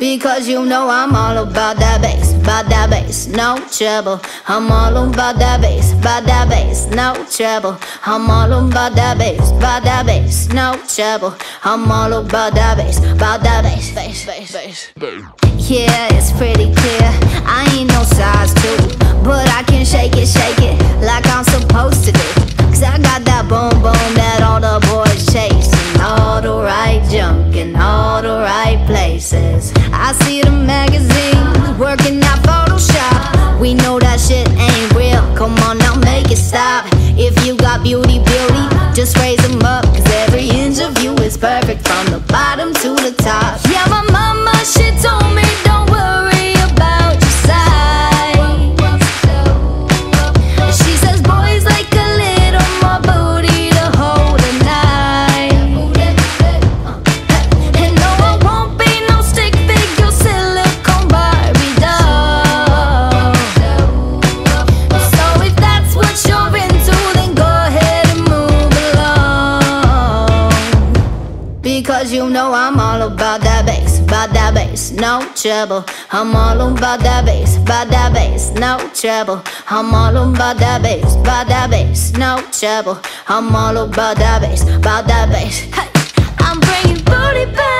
Because you know I'm all about that bass, about that bass, no trouble. I'm all about that bass, about that bass, no trouble. I'm all about that bass, about that bass, no trouble. I'm all about that bass, about that bass, bass, bass, bass. Yeah, it's pretty clear. Places. I see the magazines working out Photoshop. We know that shit ain't real. Come on now, make it stop. If you got beauty, beauty, just raise them up. Cause every inch of you is perfect Because you know I'm all about that bass, about that bass, no trouble. I'm all about that bass, about that bass, no trouble. I'm all about that bass, about that bass, no trouble. I'm all about that bass, about that bass. Hey, I'm bringing booty back.